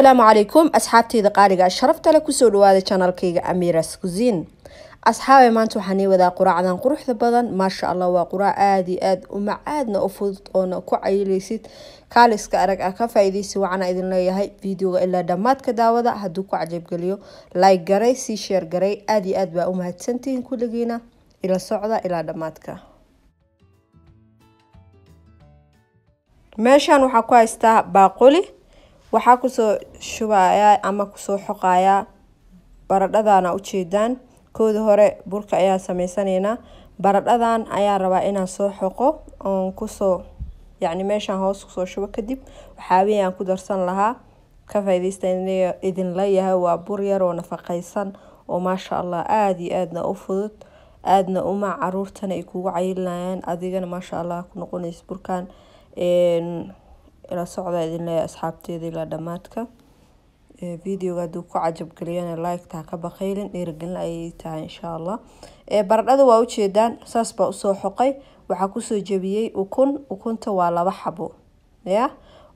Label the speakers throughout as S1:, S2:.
S1: assalaamu calaykum asxaabteyda qaaliga sharafta le ku soo dhawaada janalkayga amiras kusin asxaabe maanta waxaan ii wadaa quraacdan quruxda badan. Maasha allah waa quraac aada iyo aada u macaadna u fudud oona ku cayileysid. Kaaliska arag ah ka faa-ideysi waxaana idin leeyahay videoga ilaa dhammaadka daawada. Hadduu ku cajeebgeliyo like garay sii sheer garay. Aada iyo aad baa u mahadsantihiin kulligiina ila socda ilaa dhammaadka. Meeshaan waxaa ku haystaa baaquli waxaa ku soo shubayaa ama ku soo xoqayaa baradhadana ujeedaan kooda hore burka ayaa sameysanaynaa. Baradhadan ayaa rabaa inaan soo xoqo oon ku soo yacni meeshaan hoos ku soo shubo kadib waxaawey aan ku darsan lahaa. Ka faaideysta idin leeyahay waa bur yar oo nafaqeysan oo maasha allah aada iyo aadna u fudud aadna uma caruurtana ay kugu cayilinayaan adigana maasha allah ku noqonaysa burkan ila socda idin asxaabteeda ilaa dhammaadka videoga hadduu ku cajabgeliyana like-ta ha ka baqaylin dhiirigelin ayay tahay insha allah. Baradhada waa ujeedaan saas baa u soo xoqay. Waxaa ku soo jebiyey ukun. Ukunta waa laba xabo ya?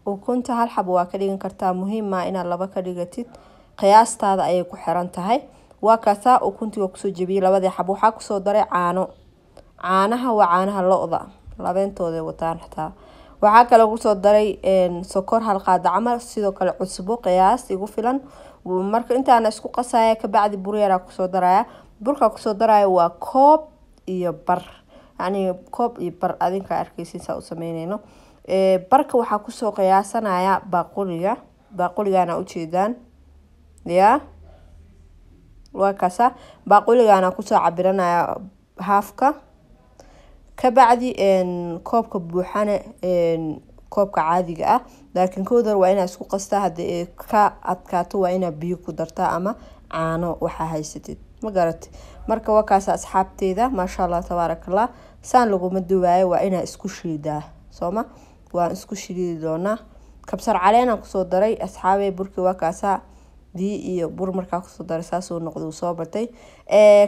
S1: Ukunta hal xabo waa ka dhigan kartaa muhiima inaad laba ka dhigatid. Qiyaastaada ayay ku xiran tahay. Waa kaasaa ukuntii waa ku soo jebiyey labadii xabo. Waxaa ku soo daray caano. Caanaha waa caanaha lo-da. Labeentooda wataan xitaa waxaa kale ku soo daray sokor hal qaada camal sidoo kale cusbo qiyaas igu filan. Marka intaana isku qasaya kabacdi buryaraa ku soo daraya. Burka ku soo daraya waa koob iyo bar. Yani koob iyo bar adinka arkeysin saa u sameyneyno. Barka waxaa ku soo qiyaasanaya baaquliga. Baaquligana ujeedaan ya? Waa kaasa. Baaquligana ku soo cabiranaya haafka kabacdi koobka buuxana koobka caadiga ah. Laakiin koodar waa inaa isku qastaa haddii ka adkaato waa inaa biyo ku dartaa ama caano waxaa haysatid. Ma garati marka waa kaas asxaabteeda maasha allah tabaarakallah saan laguma duwaayo waa inaa isku shiidaa. Sooma waan isku shiidi doonaa. Kabsar caleenaan ku soo daray asxaabey burkii waa kaasa biyo iyo bur markaa ku soo daray saasuu noqda soo batay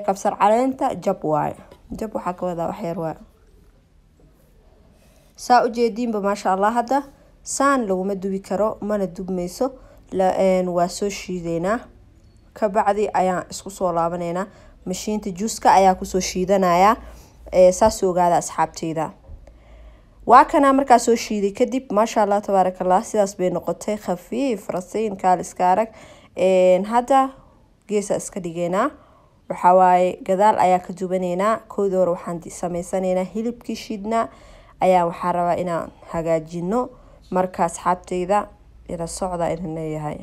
S1: kabsar caleenta jab waayo. Jab waxaa ka wadaa waxyar waayo saa ujeediinba maasha allah hadda saan laguma dubi karo mana dubmayso. Waa soo shiideynaa. Kabacdi ayaan isku soo laabaneynaa. Mashiinta juuska ayaa ku soo shiidanaya. Saas ogaada asxaabteyda. Waa kanaa markaa soo shiiday kadib maasha allah tabaaraka allah sidaas bay noqotay. Khafiif rasiin kaaliska arag hadda geesa iska dhigeynaa waxawaaye gadaal ayaa ka dubaneynaa koodii hore waxaan sameysaneynaa hilibkii shiidnaa ayaa waxaa rabaa inaan hagaajino marka asxaabteyda ila socda idin leeyahay.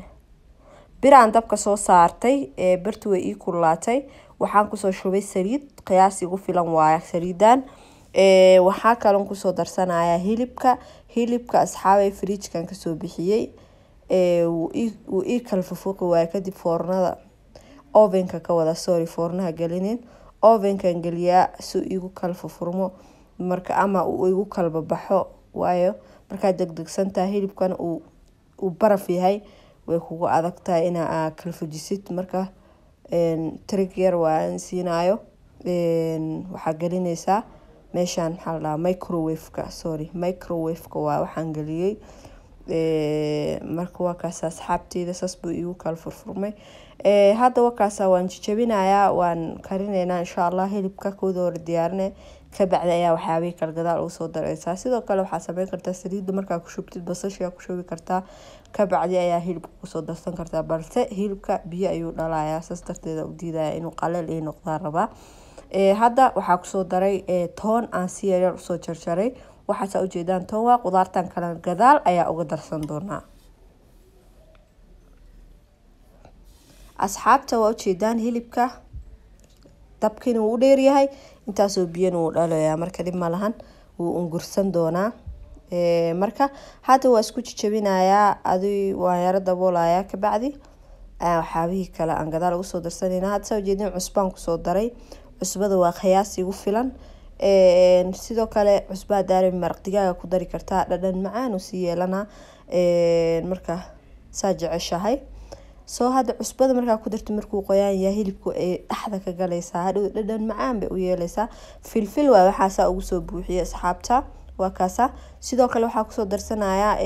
S1: Biraan dabka soo saartay birta way ii kululaatay waxaan ku soo shubay saliid qiyaas igu filan waaya saliidan waxaa kalon ku soo darsanaya hilibka. Hilibka asxaabay fridjkan ka soo bixiyey. Wuu ii kala fufuuqi waaya kadib foornada. Ovenka ka wada sorry foornaha gelinin. Ovenkan geliyaa si igu kala fufurmo marka ama igu kalba baxo waayo markaad degdegsantahay hilibkan uu baraf yahay way kugu adagtahay inaa kala fujisid marka trig yar waa siinayo waxaa gelineysaa meeshaan maxaa la dhahaa microwaveka. Sorry microwaveka waa waxaan geliyey. Marka waa kaas asxaabteyda saas buu igu kala furfurmay. Hadda wakaasa waan jijabinayaa waan karineynaa insha allah hilibka kooda hore kabacdi ayaa waxyaabihii kala gadaal ugu soo dareysaa sidoo kale waxaa sameyn kartaa saliidda markaa ku shubtid basashaa ku shubi kartaa. Kabacdi ayaa hilibka ku soo darsan kartaa balse hilibka biyo ayuu dhalayaa. Saas darteeda u diidaya inuu qaleel ii noqdaa rabaa hadda waxaa ku soo daray toon aan si yaryar u soo jarjaray. Waxaasa ujeedaan toon waa qudaartan kale gadaal ayaa uga darsan doonaa. Asxaabta waa ujeedaan hilibka. Dabkiina wuu u dheeryahay intaasoo biyana wuu dhalayaa marka dhib ma wuu ungursan doonaa. Marka hadda waa isku jijabinayaa adi waan yaro daboolayaa kabacdi waxyaabihii kale aan gadaal ugu soo darsanayna. Hadda saa ujeedin cusbaan ku soo daray. Cusbada waa khiyaas igu filan. Sidoo kale cusbaa daarami maraq digaaga ku dari kartaa dhadhan macaan u sii yeelana. Marka saa jeceshahay soo hadda cusbada markaa ku darto markuu qoyaan yahay hilibku ay dhexda ka galaysaa hadhow dhadhan macaan bay u yeeleysaa filfil waa waxaasaa ugu soo buuxiyay asxaabta waa kaasa. Sidoo kale waxaa ku soo darsanaya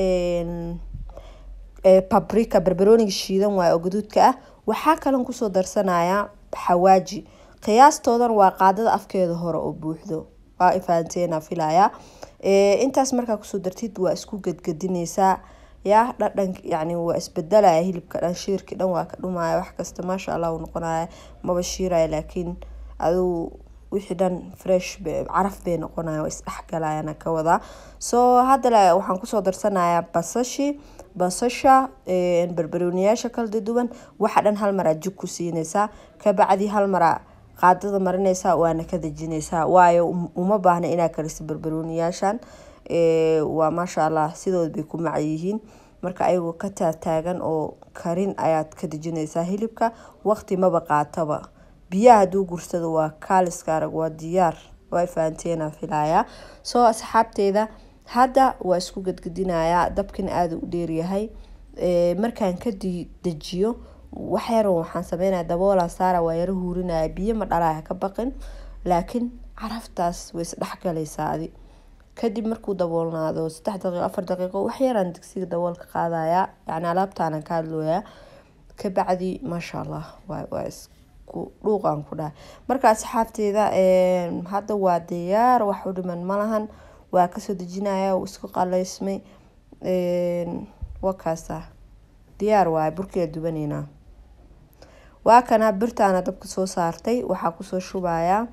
S1: babrika barbarooniga shiidan waaye oo gaduudka ah. Waxaa kaloon ku soo darsanayaa xawaaji. Qiyaastoodan waa qaadada afkeeda hore oo buuxdo. Waa ifahanteena filayaa intaas markaa ku soo dartid waa isku gedgedineysaa yaa dhadhan yani waa isbedelaya hilibka dhan shiirki dhan waa ka dhumaya wax kasta maasha allah uu noqonaya maba shiiraya laakiin aduu wixii dhan fresh caraf bay noqonaya waa isdhexgalayana ka wadaa soo hadda waxaan ku soo darsanayaa basashi basasha barbarooniyaasha kala duwan waxa dhan hal maraa jug ku siineysaa kabacdi hal maraa qaadada marineysaa waana ka dejineysaa waayo uma baahna inaa kariso barbarooniyaashan waa maasha allah sidood bay ku maca yihiin. Marka ayagoo ka taataagan oo karin ayaad ka dejineysaa hilibka waqti maba qaataba biyaha haduu gursado waa kaaliska arag waa diyaar waa fahanteena filayaa soo asxaabteeda hadda waa isku gedgedinayaa dabkina aada u dheeryahay markaan ka dejiyo waxyaran waxaan sameynaya daboola saara waa yaro huurinaya biyo ma dhalaya ka baqin. Laakiin caraftaas way isdhexgalaysaa adi kadib markuu daboolnaado saddex daqiiqo afar daqiiqo waxyaraan digsiga daboolka qaadaya. Yani alaabtaanan ka hadlooyaa kabacdi maasha allah waa isku dhuuqaan ku dhahay. Marka asxaabteeda hadda waa diyaar wax u dhiman malahan waa ka soo dejinaya uu isku qaleysmay waa kaasa. Diyaar waaye burkiga dubaneynaa waa kana birtaana dabka soo saartay waxaa ku soo shubayaa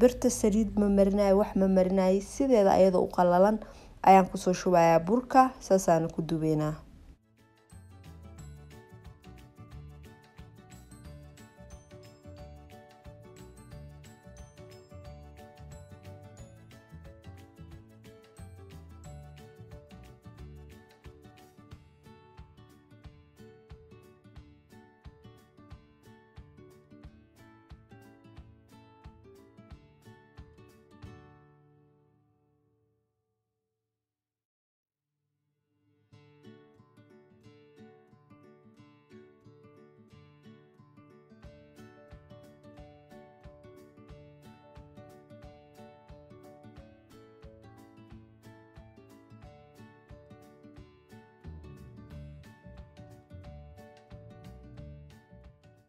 S1: birta saliid ma marinayo wax ma marinayay sideeda ayadoo u qalalan ayaan ku soo shubayaa burka saasaana ku dubeynaa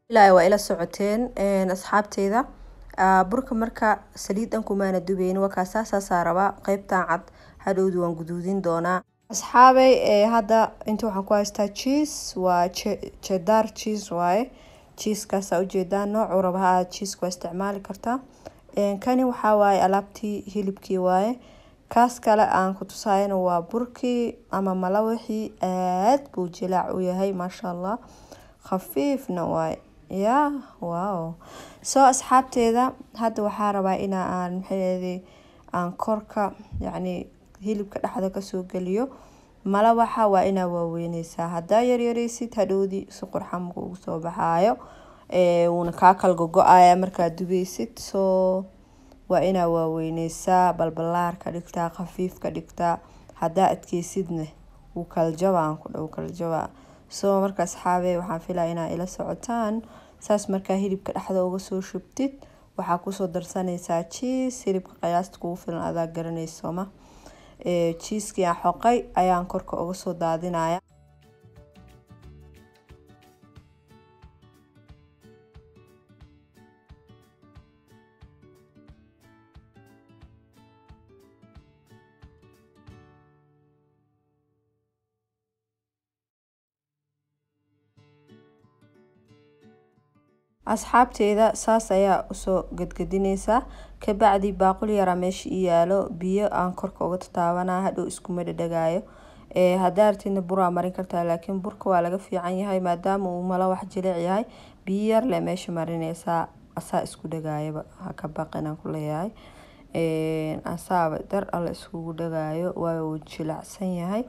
S1: ilaa waa ila socoteen asxaabteyda burka marka saliidan kumaana dubeyn waa kaasaasaa rabaa qeybtan cad. Hadhowdi waan guduudin doonaa. Asxaabay hadda inta waxaan ku haystaa cheese waa jedar cheese waaye. Cheeskaasaa u jeedaa noocuu raba ha cheeska waa isticmaali kartaa kani waxaa waaye alaabtii hilibkii waaye. Kaas kale aan ku tusaayana waa burkii ama malawixii aad buu jilaac u yahay maasha allah. Khafiifna waaye ya wow. Soo asxaabteeda hadda waxaa rabaa ina aan maxaeede aan korka yacni hilibka dhexda ka soo geliyo. Malawaxa waa inaa waaweyneysaa haddaa yaryareysid hadhowdii si qurxamka ugu soo baxaayo. Wuuna kaa kala gogo-aya markaad dubeysid soo waa inaa waaweyneysaa balbalaar ka dhigtaa khafiif ka dhigtaa. Haddaa adkeysidna wuu kala ku dhow kala soo marka asxaabe waxaan filaya inaa ila socotaan saas markaa hilibka dhexda uga soo shubtid waxaa ku soo darsaneysaa jiis hilibka qiyaasta kugu filan adaa garaneysoma jiiskii aan xoqay ayaan korka uga soo daadinaya asxaabteeda saas ayaa u soo gadgadineysaa kabacdi baaqul yaraa meesha i yaalo biyo aan korka uga tataabanaa hadhow iskuma dhadhagaayo haddaa artidna buraa marin kartaa laakiin burka waa laga fiican yahay maadaama uu malo wax jilic yahay. Biyo yar le meesha marineysaa asaa isku dhagaayaba. Haka baqinaan ku leeyahay. Asaaba dar alle iskugu dhagaayo waayo uu jilacsan yahay.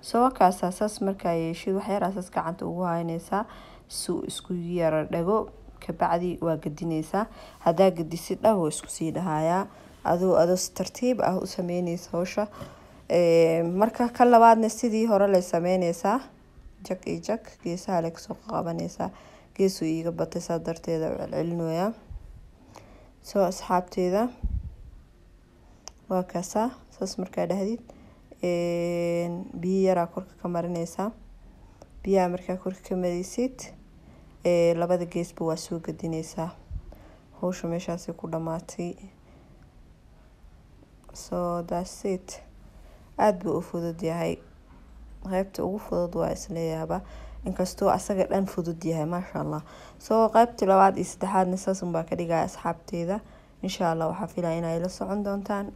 S1: Soo kaasaa saas markaa yeeshid waxyaraasaas gacanta ugu hayneysaa si uu isku yara dhago kabacdi waa gadineysaa haddaa gadisid dhabo isku sii dhahayaa adoo adoo si tartiib ah u sameyneysa hawsha. Marka ka labaadna sidii hore lay sameyneysaa jag iyo jag geesaha lay ka soo qabaneysaa geesuu iiga batay saa darteeda celcelinoyaa soo asxaabteeda waa kaasaa. Saas markaa dhahdid biyo yaraa korka ka marineysaa biyaha markaa korka ka mareysid labada geesba waa soo gadineysaa howsha meeshaasay ku dhamaatay. So that's it. Aada buu u fudud yahay. Qeybta ugu fudud waa isleeyaaba inkastoo asaga dhan fudud yahay maasha allah soo qeybtii labaad iyo saddexaadna saasun baa ka dhigaya asxaabteeda. Insha allah waxaa filaya inay la socon doontaan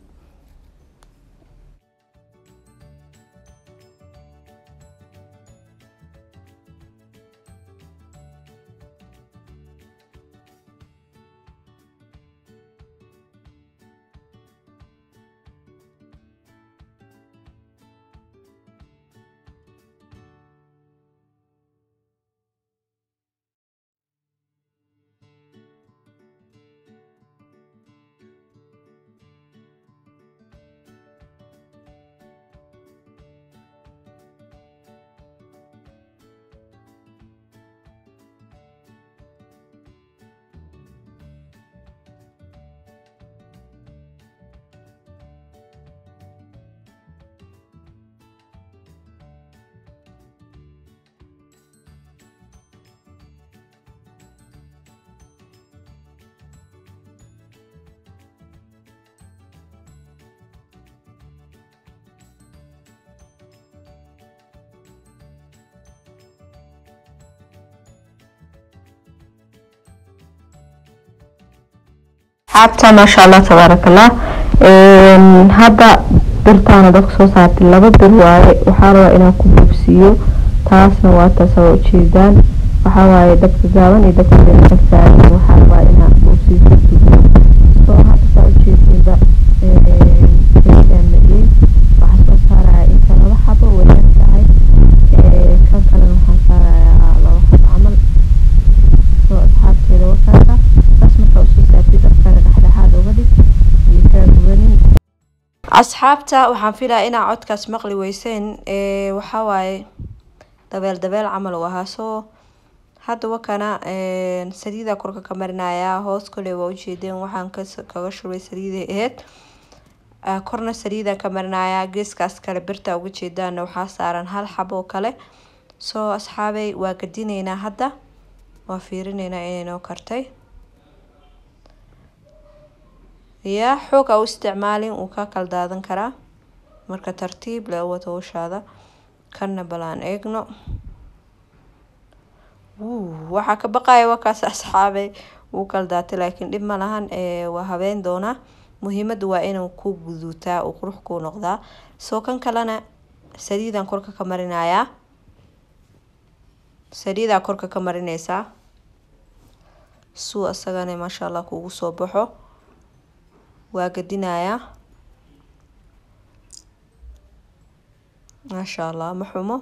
S2: asxaabta maasha allah tabaarakallah hadda birtaana dadka soo saartay laba bir waaye. Waxaa rabaa inaan ku buubsiiyo taasna waa taas ujeedaan waxaa waaye dabka gaaban iyo dabka saaran waxaa rabaa inaan buubsiiyo
S1: asxaabta waxaan filaya inaa codkaas maqli weyseen waxaa waaye dabeel dabeel camal u ahaa. Soo hadda wakana saliida korka ka marinayaa hoos kale waa ujeedeen waxaan kaga shubay saliiday aheyd. Korna saliida ka marinayaa geeskaas kale birta uga jeedaana waxaa saaran hal xabo kale. Soo asxaabey waa gadineynaa hadda waa fiirineynaa inay noo kartay yaa xoog a u isticmaalin uu ka kala daadan karaa. Marka tartiib le wata howshaada kana balaan eegno. Waxaa ka baqaya wakaas asxaabey wuu kala daatay laakiin dhib ma lahan waa habeen doonaa. Muhiimada waa inuu ku guduutaa uu qurux kuu noqdaa. Soo kan kalena saliidaan korka ka marinayaa. Saliidaa korka ka marineysaa suu asagana maasha allah kuugu soo baxo waa gadinayaa maasha allah ma xumo?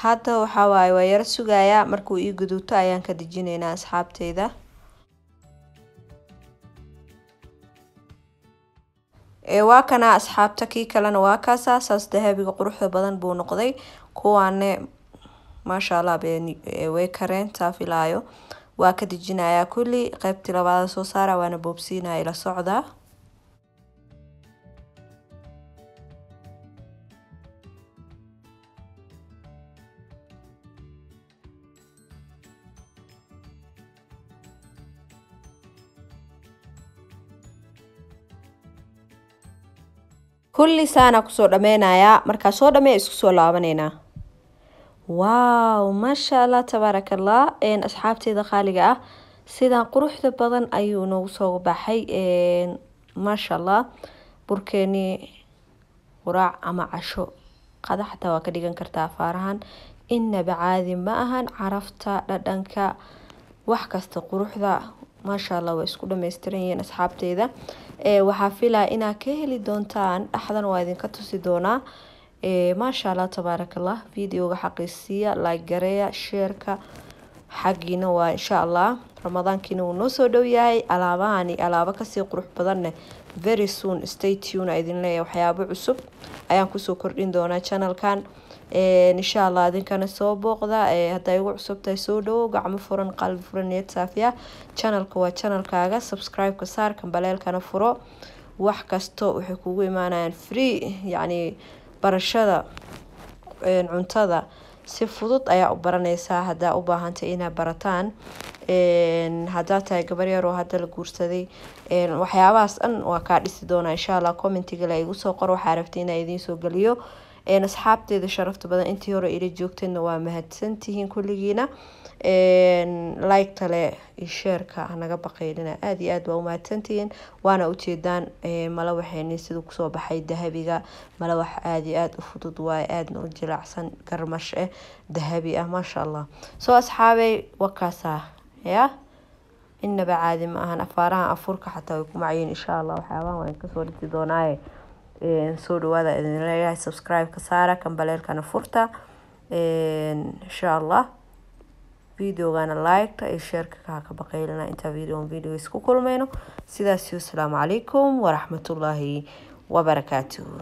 S1: Hadda waxaa waaye waa yaro sugayaa markuu ii guduuto ayaan ka dejineynaa asxaabteyda. Waa kana asxaabta kii kalena waa kaasa saas dahabiga quruxda badan buu noqday. Kuwaane maasha allah way kareen taa filaayo waa ka dejinayaa kulli qeybtii labaada soo saara waana boobsiinaya ila socdaa. Kulli saana ku soo dhameynayaa markaa soo dhameeya isku soo laabaneynaa waaw maasha allah tabaaraka allah asxaabteeda qaaliga ah sidan quruxda badan ayuu noogu soo baxay. Maasha allah burkeenii quraac ama casho qada waa ka dhigan kartaa afaarahan inaba caadi ma ahan carafta dhadhanka wax kasta quruxda. Maasha allah waa isku dhameystiran yihiin asxaabteyda. Waxaa filaya inaad ka heli doontaan dhaxdan waa idinka tusi doonaa maasha allah tabaaraka allah videoga xaqiisiiya like gareeya sheerka xaggiina waa insha allah ramadaankiina wuu noo soo dhow yahay. Alaabahani alaabo ka sii qurux badanne very soon stay tune idin leeyahay waxyaabo cusub. Ayaan ku soo kordhin doonaa channelkan. Insha allah idinkana soo booqda. Hadday igu cusub soo dhowo gacmo furan qalbi furan niyad saafiya. Channelka waa channelkaaga. Subscribe-ka saar kambaleelkana furo. Wax kasto waxay kugu imaanayaan free. Yacni barashada cuntada si fudud ayaa u baranaysaa haddaa u baahantay inaad barataan haddaa tahay gabar yar oo hadda la guursaday waxyaabahaas dhan waa kaa dhisi doonaa insha allah commentiga la igu soo qor waxaa rabtay inaa idiin soo geliyo asxaabteeda sharafta badan intii hore ila joogtayna waa mahadsantihiin kulligiina. Like-ta le iyo sheerka hanaga baqaylina aada iyo aad waa umahadsantihiin waana ujeedaan mala waxayni siduu ku soo baxay dahabiga. Mala wax aada iyo aada u fudud waaye aadna u jilaacsan garmash eh dahabi ah maasha allah soo asxaabey wakaasaa ya? Inaba caadi ma ahan afaarahan afurka xataa way ku macyiin insha allah waxyaabahan waan ka soo dhisi doonaaye soo dhawaada idin leeyahay subscribe-ka saara kambaleelkana furta insha allah videogana like-ta iyo sheerka kaa ka baqaylina intaa videon videois ku kulmayno sidaas iyo asalaamu calaykum waraxmatullaahi wabarakaatuhu